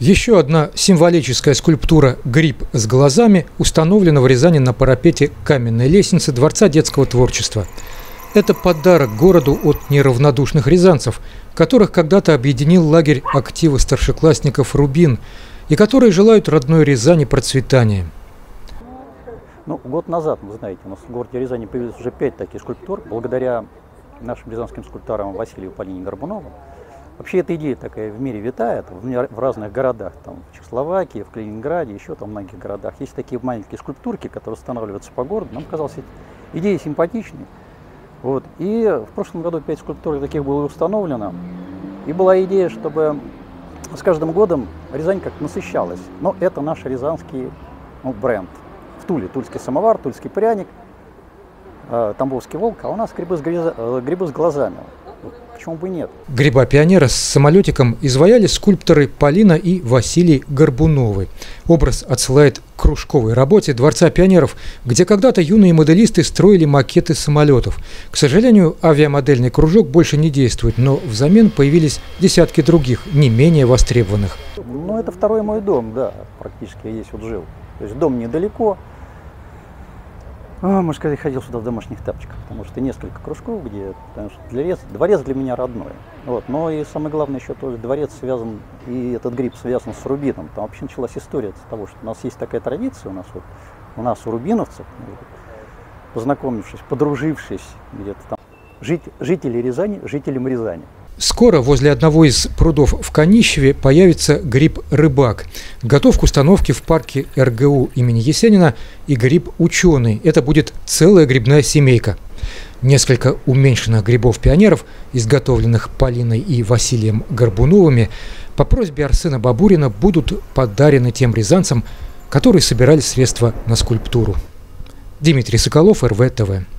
Еще одна символическая скульптура «Гриб с глазами» установлена в Рязани на парапете каменной лестницы Дворца детского творчества. Это подарок городу от неравнодушных рязанцев, которых когда-то объединил лагерь актива старшеклассников «Рубин», и которые желают родной Рязани процветания. Ну, год назад, вы знаете, у нас в городе Рязани появилось уже пять таких скульптур, благодаря нашим рязанским скульпторам Василию Полине Горбунову. Вообще эта идея такая в мире витает, в разных городах, там, в Чехословакии, в Калининграде, еще там в многих городах. Есть такие маленькие скульптурки, которые устанавливаются по городу. Нам казалось, идея симпатичной. Вот. И в прошлом году пять скульптур таких было установлено. И была идея, чтобы с каждым годом Рязань как насыщалась. Но это наш рязанский ну, бренд. В Туле тульский самовар, тульский пряник, э, тамбовский волк, а у нас грибы с, э, грибы с глазами. Почему бы нет? Гриба пионера с самолетиком изваяли скульпторы Полина и Василий Горбуновы. Образ отсылает к кружковой работе Дворца пионеров, где когда-то юные моделисты строили макеты самолетов. К сожалению, авиамодельный кружок больше не действует, но взамен появились десятки других, не менее востребованных. Ну, это второй мой дом, да, практически я здесь вот жил. То есть дом недалеко, а, можно сказать, ходил сюда в домашних тапочках, потому что несколько кружков, где потому что дворец, дворец для меня родной. Вот. Но и самое главное еще тоже дворец связан, и этот гриб связан с Рубином. Там вообще началась история с того, что у нас есть такая традиция, у нас вот, у нас у рубиновцев, познакомившись, подружившись где-то там, жить, жители Рязани, жителям Рязани. Скоро возле одного из прудов в Конищеве появится гриб-рыбак. Готов к установке в парке РГУ имени Есенина и гриб-ученый. Это будет целая грибная семейка. Несколько уменьшенных грибов-пионеров, изготовленных Полиной и Василием Горбуновыми, по просьбе Арсена Бабурина будут подарены тем рязанцам, которые собирали средства на скульптуру. Дмитрий Соколов, РВ-ТВ.